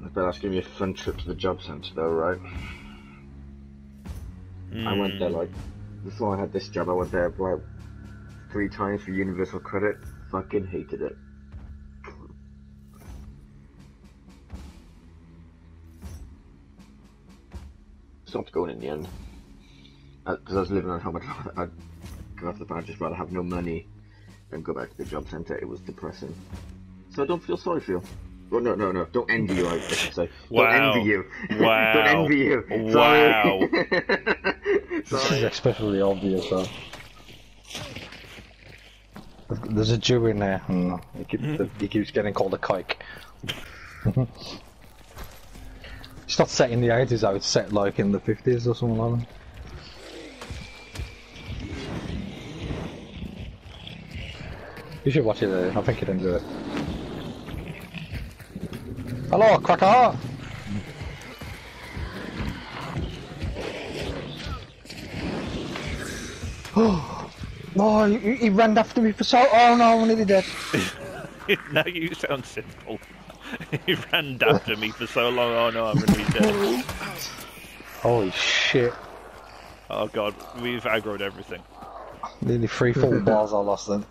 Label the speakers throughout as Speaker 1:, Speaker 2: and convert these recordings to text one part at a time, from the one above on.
Speaker 1: I bet that's gonna be a fun trip to the job centre, though, right? I went there
Speaker 2: Mm.
Speaker 1: like before I had this job. I went there like three times for Universal Credit. Fucking hated it. Stopped going in the end because I was living on how much I'd go off the bat. I'd just rather have no money than go back to the job centre. It was depressing. So I don't feel sorry for you. Well, no, no, no. Don't envy you. I should say.
Speaker 2: Wow.
Speaker 1: Don't envy you.
Speaker 2: Wow.
Speaker 1: don't envy you.
Speaker 2: Wow.
Speaker 1: Sorry.
Speaker 3: This is especially obvious though. There's a Jew in there, and he keeps, he keeps getting called a kike. it's not set in the 80s, I would set like in the 50s or something like that. You should watch it, uh, I think you'd enjoy it. Hello, cracker! Oh, he, he ran after me for so. Oh no, I'm nearly dead.
Speaker 2: now you sound simple. he ran after me for so long. Oh no, I'm nearly dead.
Speaker 3: Holy shit!
Speaker 2: Oh god, we've aggroed everything.
Speaker 3: Nearly three full bars I lost then.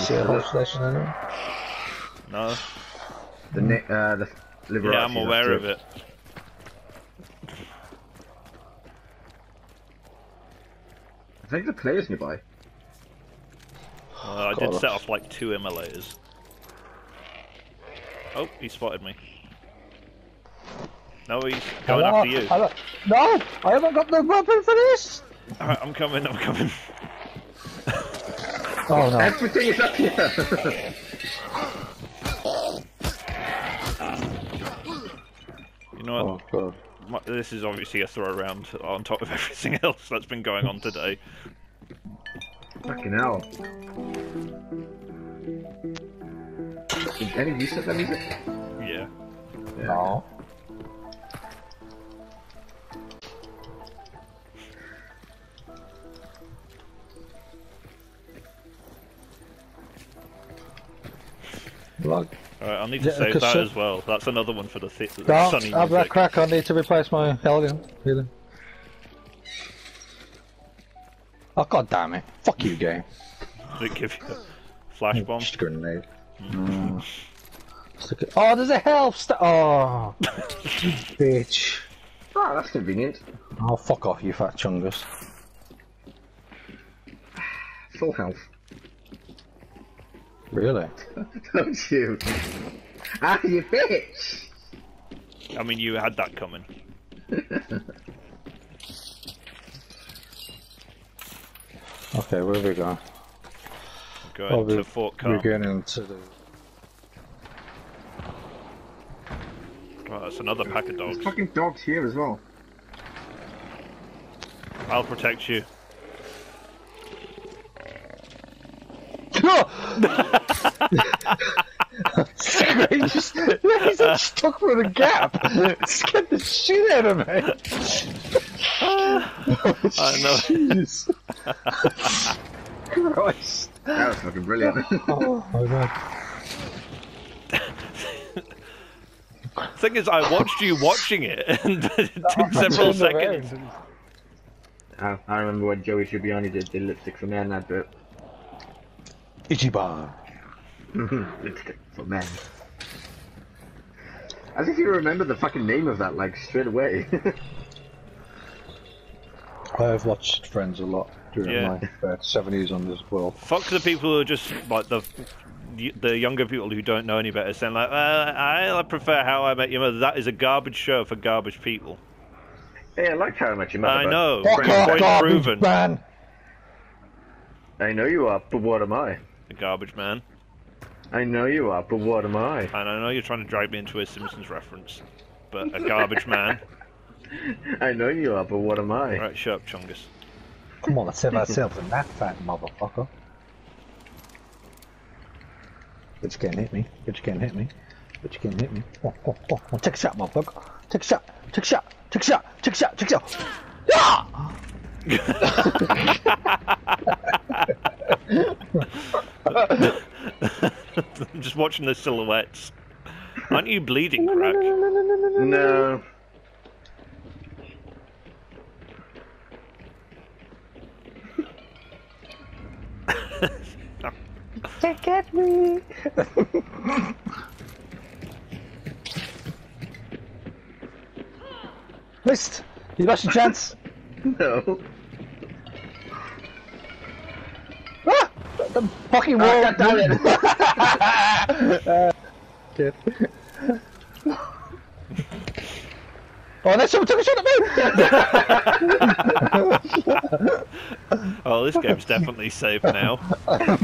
Speaker 3: See a live station anyway?
Speaker 2: No,
Speaker 1: The ne- uh, the Liberace.
Speaker 2: yeah, I'm aware of it.
Speaker 1: I think the players nearby.
Speaker 2: Uh, I did set off like two immolators. Oh, he spotted me. No, he's going
Speaker 3: Hello?
Speaker 2: after you.
Speaker 3: Hello? No, I haven't got the weapon for this.
Speaker 2: Alright, I'm coming, I'm coming.
Speaker 3: Oh no!
Speaker 1: Everything is up here.
Speaker 2: You know
Speaker 3: Oh
Speaker 2: what?
Speaker 3: god!
Speaker 2: My- This is obviously a throw around on top of everything else that's been going on today.
Speaker 1: Fucking hell. Did any of that music?
Speaker 2: Yeah.
Speaker 3: No. Look,
Speaker 2: Alright, I'll need to
Speaker 3: Yeah,
Speaker 2: save
Speaker 3: 'cause
Speaker 2: that
Speaker 3: so-
Speaker 2: as well. That's another one for the th-
Speaker 3: don't
Speaker 2: sunny
Speaker 3: have that crack. I need to replace my Hellion. Healing. Oh god damn it! Fuck you, game.
Speaker 2: Does it give you a flash bomb?
Speaker 3: Just a grenade. Mm. Oh, there's a health st- Oh, bitch.
Speaker 1: Ah, that's convenient.
Speaker 3: Oh, fuck off, you fat chungus.
Speaker 1: Full health.
Speaker 3: Really?
Speaker 1: Don't you? Ah, you bitch!
Speaker 2: I mean, you had that coming.
Speaker 3: Okay, where are we going?
Speaker 2: Going
Speaker 3: Oh,
Speaker 2: to
Speaker 3: we-
Speaker 2: Fort
Speaker 3: We're
Speaker 2: Calm.
Speaker 3: going into the.
Speaker 2: Oh, that's another pack of dogs.
Speaker 1: There's fucking dogs here as well.
Speaker 2: I'll protect you.
Speaker 3: he just, he's just stuck for the gap. Scared the shit out of me.
Speaker 2: I know.
Speaker 3: Jeez.
Speaker 1: Christ. That was fucking brilliant.
Speaker 3: Oh my god.
Speaker 2: Thing is, I watched you watching it, and it took several seconds.
Speaker 1: I, I remember when Joey Tribbiani did the lipstick for men advert.
Speaker 3: Ichiban.
Speaker 1: for men. As if you remember the fucking name of that, like, straight away.
Speaker 3: I have watched Friends a lot during
Speaker 2: Yeah.
Speaker 3: my uh, 70s on this world.
Speaker 2: Fuck the people who are just like the the younger people who don't know any better, saying like, uh, "I prefer How I Met Your Mother." That is a garbage show for garbage people.
Speaker 1: hey, I liked How I Met Your Mother.
Speaker 2: I know.
Speaker 3: Fuck
Speaker 2: Point
Speaker 3: off, garbage
Speaker 2: proven.
Speaker 3: man!
Speaker 1: I know you are, but what am I?
Speaker 2: The garbage man.
Speaker 1: I know you are, but what am I?
Speaker 2: And I know you're trying to drag me into a Simpsons reference, but a garbage man.
Speaker 1: I know you are, but what am I?
Speaker 2: Right, shut up, Chungus.
Speaker 3: Come on, let's save ourselves in that fat motherfucker. But you can't hit me. But you can't hit me. But you can't hit me. Oh, oh, oh, oh. Take a shot, motherfucker. Take a shot. Take a shot. Take a shot. Take a shot. Take a shot. Ah!
Speaker 2: I'm just watching the silhouettes. Aren't you bleeding, Crack?
Speaker 1: No.
Speaker 3: Take at me. Missed. You lost your chance.
Speaker 1: No.
Speaker 3: The fucking
Speaker 1: Ah,
Speaker 3: wall.
Speaker 1: God damn it.
Speaker 3: Uh, Shit. Oh, there's someone took a shot at me!
Speaker 2: Oh, this game's definitely safe now.
Speaker 3: I'm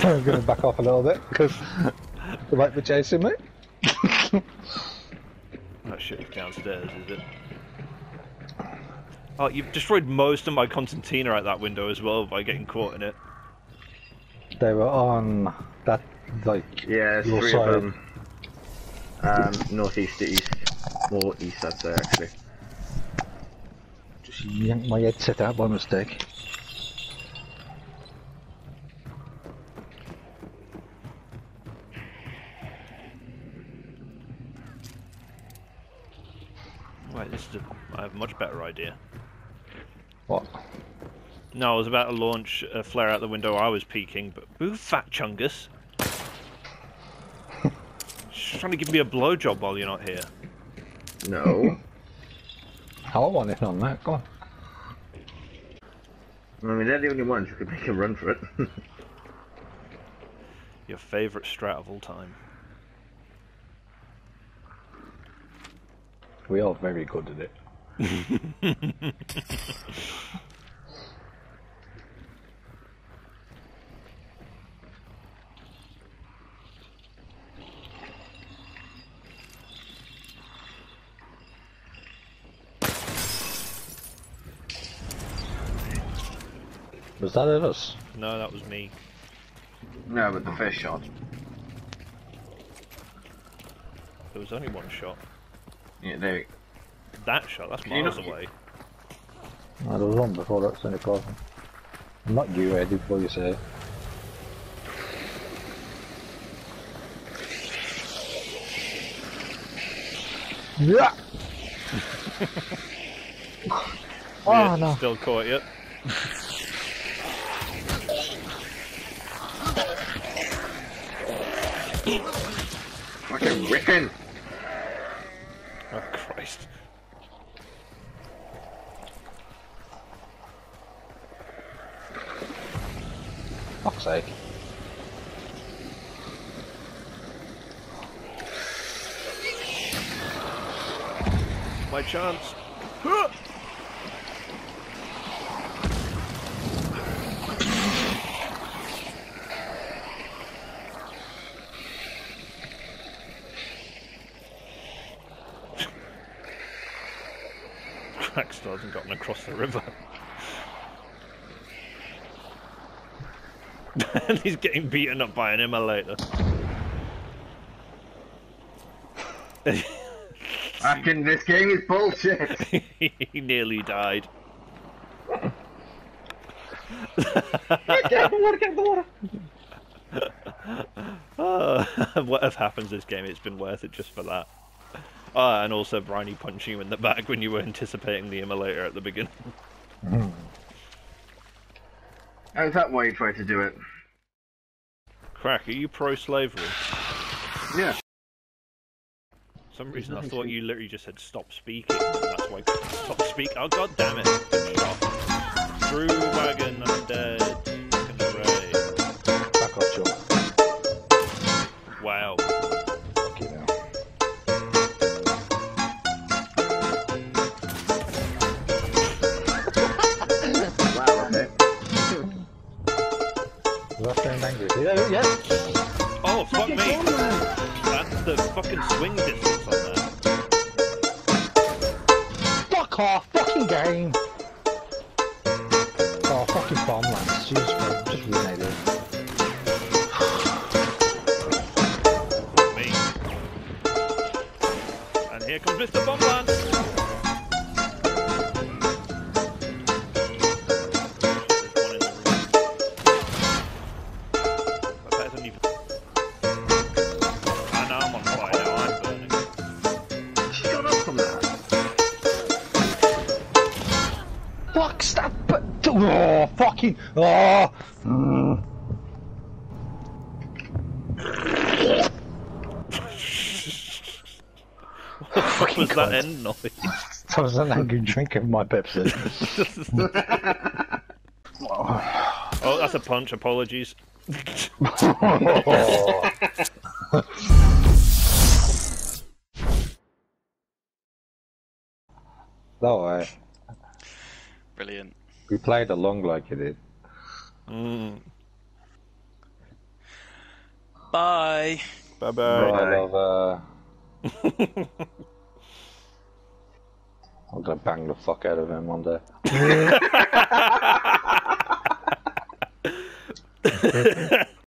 Speaker 3: going to back off a little bit because they might be chasing me.
Speaker 2: That shit is downstairs, is it? Oh, you've destroyed most of my concertina at that window as well by getting caught in it.
Speaker 3: They were on that, like,
Speaker 1: Yeah,
Speaker 3: Your
Speaker 1: three
Speaker 3: side.
Speaker 1: of them. Um, northeast to east. More east, I'd say, actually.
Speaker 3: just yanked my headset out by mistake.
Speaker 2: Right, this is a, I have a much better idea.
Speaker 3: What?
Speaker 2: No, I was about to launch a flare out the window I was peeking, but move fat chungus. Just trying to give me a blowjob while you're not here.
Speaker 1: No.
Speaker 3: I want it on that, go on.
Speaker 1: I mean, they're the only ones who could make a run for it.
Speaker 2: Your favourite strat of all time.
Speaker 3: We are very good at it. Was that at us?
Speaker 2: No, that was me.
Speaker 1: no, but the first shot.
Speaker 2: There was only one shot.
Speaker 1: Yeah, there.
Speaker 2: That shot, that's
Speaker 1: you
Speaker 2: miles
Speaker 1: not-
Speaker 2: away.
Speaker 3: No, there was one before that's any problem. I'm not you, Eddie, before you say it. Yeah! oh
Speaker 2: Yeah,
Speaker 3: no.
Speaker 2: Still caught you.
Speaker 1: Fucking ripping!
Speaker 2: Oh, Christ.
Speaker 3: Fuck's sake.
Speaker 2: My chance. Crackstar hasn't gotten across the river. and he's getting beaten up by an immolator.
Speaker 1: Fucking, this game is bullshit!
Speaker 2: he nearly died.
Speaker 1: get the water, get the water!
Speaker 2: Oh, whatever happens this game, it's been worth it just for that. Ah, and also Briny punching you in the back when you were anticipating the immolator at the beginning.
Speaker 1: Oh, is that why you tried to do it?
Speaker 2: Crack, are you pro-slavery?
Speaker 1: Yeah.
Speaker 2: For some reason I thought you literally just said stop speaking, and that's why stop speak. Oh god damn it! Good. Through wagon, I'm dead. Fucking hooray.
Speaker 3: Back off, Joe.
Speaker 2: Wow.
Speaker 3: Fuck
Speaker 2: me! That's the fucking swing distance on that.
Speaker 3: Fuck off! Fucking game! Oh, fucking bomb lance. Jesus Christ, just ruined it.
Speaker 2: Me. And here comes Mr. Bombland.
Speaker 3: Oh, fucking. Oh. Mm.
Speaker 2: What was that end noise?
Speaker 3: That was an angry drink of my Pepsi.
Speaker 2: Oh, that's a punch. Apologies.
Speaker 3: no way.
Speaker 4: Brilliant.
Speaker 3: We played along like you did.
Speaker 2: Mm.
Speaker 4: Bye.
Speaker 2: Bye bye.
Speaker 3: I love, uh... I'm gonna bang the fuck out of him one day.